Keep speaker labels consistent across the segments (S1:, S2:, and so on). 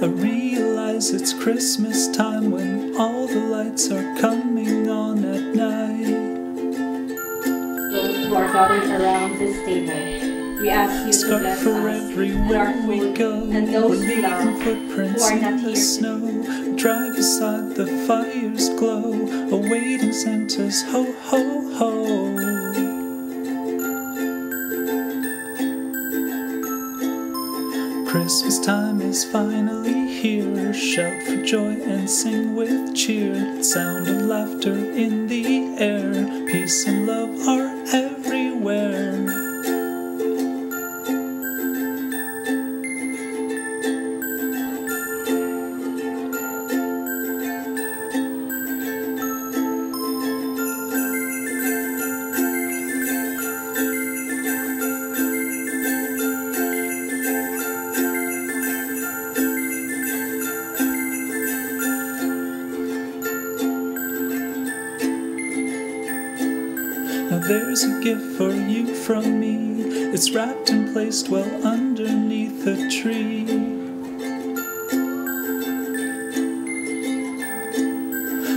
S1: Cause it's Christmas time when all the lights are coming on at night.
S2: Those who are gathered around this table, we ask you to
S1: Scarf
S2: bless
S1: for
S2: us
S1: everywhere
S2: our
S1: we go.
S2: and
S1: We're
S2: those
S1: leaving
S2: who
S1: footprints
S2: are not
S1: in
S2: here
S1: the snow. Drive beside the fire's glow, awaiting Santa's ho ho ho. Christmas time is finally here. Shout for joy and sing with cheer. Sound of laughter in the air. Peace and love are everywhere. Now there's a gift for you from me. It's wrapped and placed well underneath a tree.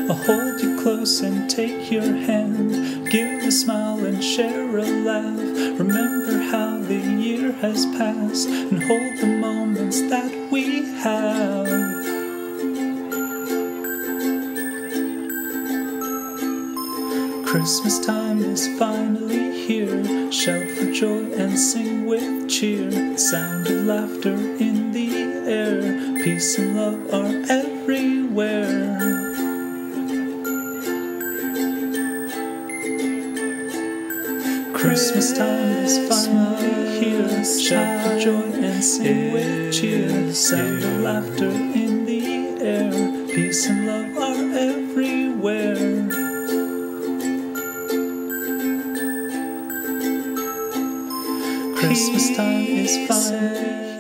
S1: I'll hold you close and take your hand. Give a smile and share a laugh. Remember how the year has passed and hold the moments Christmas time is finally here. Shout for joy and sing with cheer. Sound of laughter in the air. Peace and love are everywhere. Christmas time is finally here. Shout for joy and sing with cheer. Sound of laughter in the air. Peace and love are everywhere. Christmas time is finally